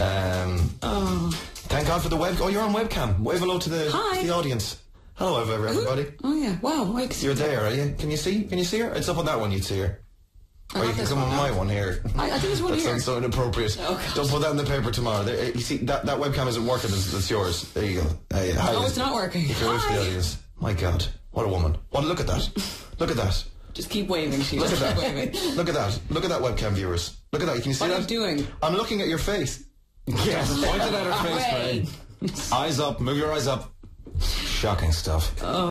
Um, Oh. Thank God for the web. Oh, you're on webcam. Wave hello to the Hi. the audience. Hello, ever- everybody. Oh yeah. Wow. Wait, You're there, are you? Can you see? Can you see her? It's up on that one. You see her. I Or you can come on my one here. I, I think there's one That here. sounds so inappropriate. Oh, Don't put that in the paper tomorrow. There, you see that that webcam isn't working. It's, it's yours. There you go. Hey, hi. Oh, it's not working. You're the audience. My God, what a woman! What? Look at that. Look at that. Just keep waving, Sheila. Look at that. waving. Look at that. Look at that webcam, viewers. Look at that. Can you see What that? are you doing? I'm looking at your face. Yes, pointed at her face, Away. Ray. Eyes up. Move your eyes up. Shocking stuff. Oh.